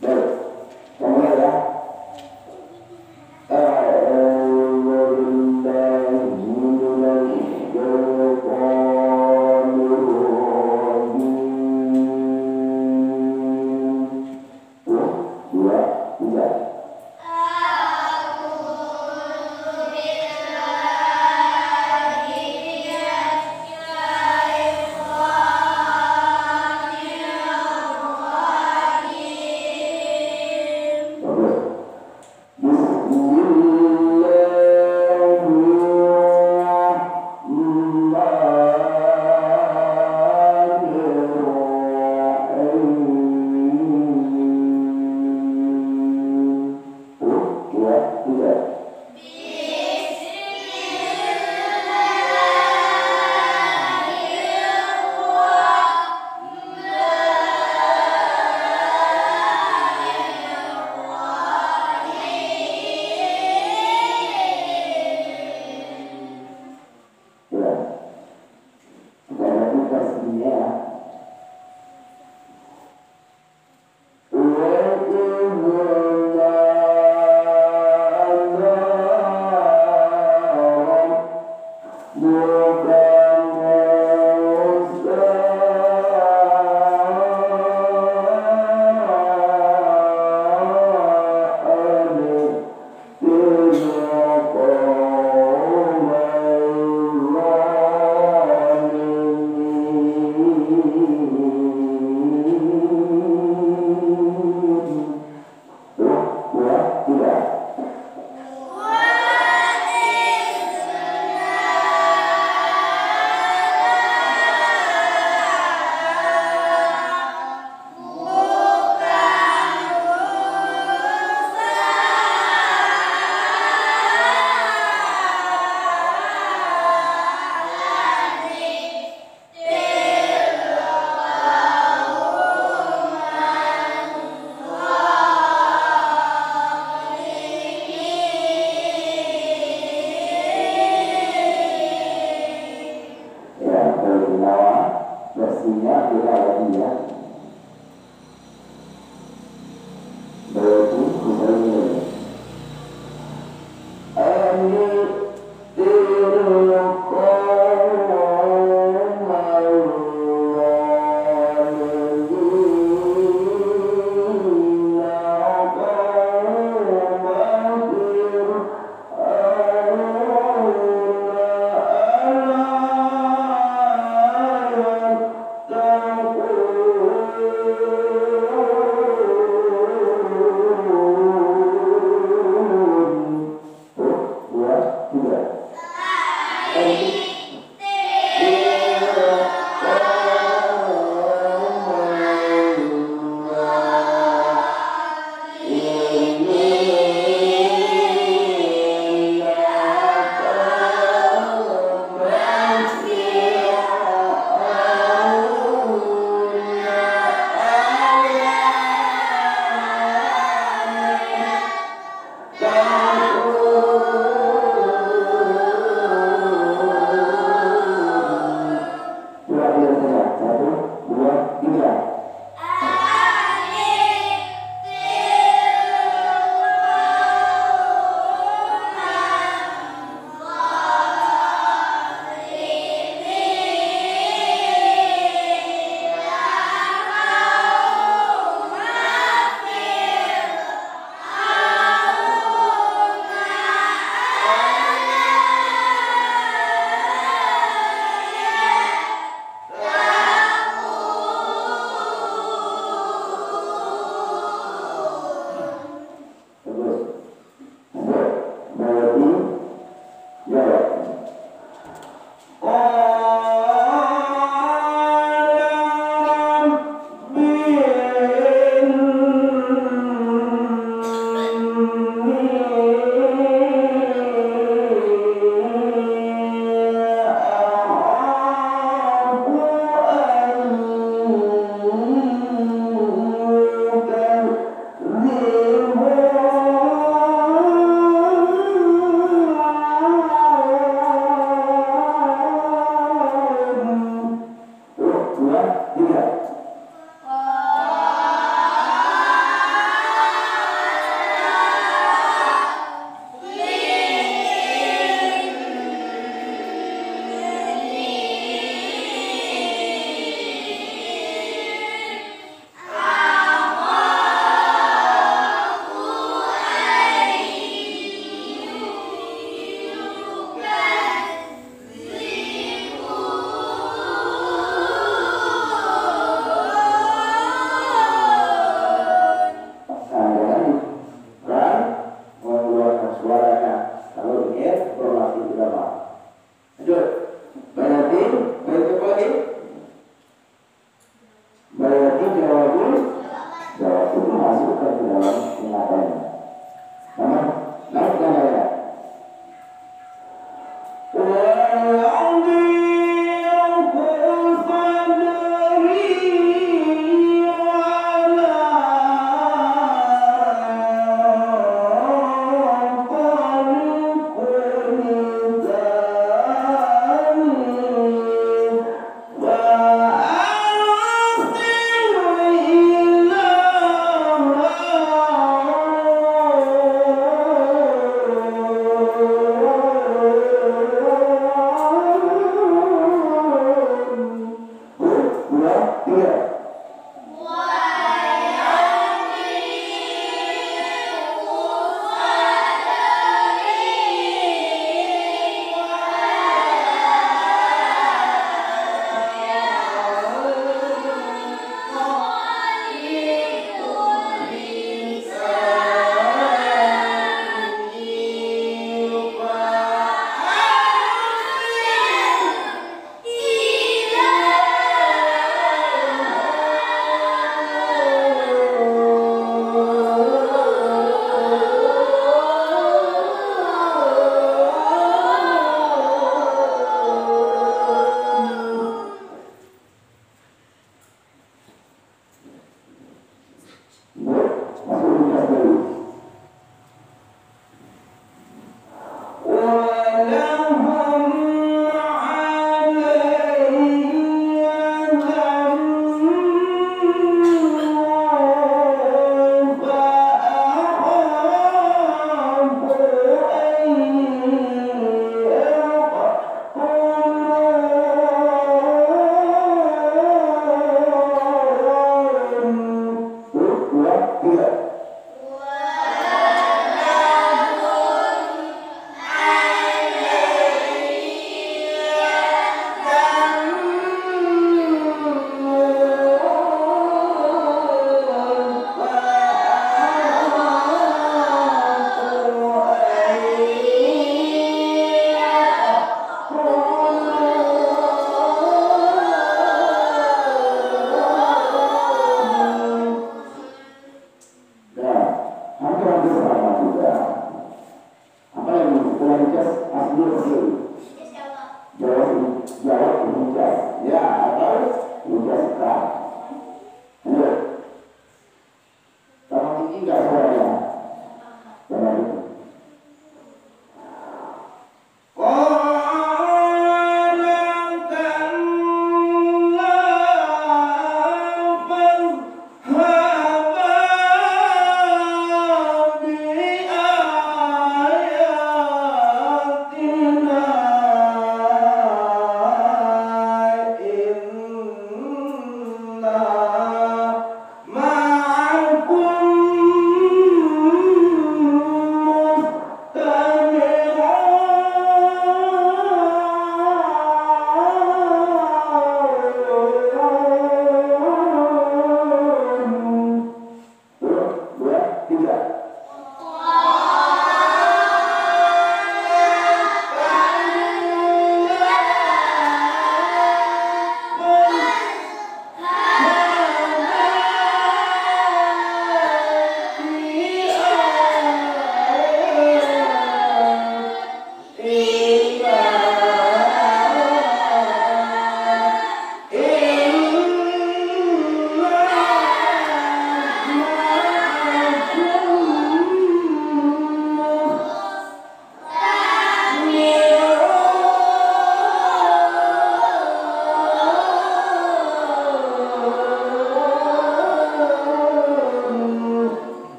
Baik. Mulai Hallelujah.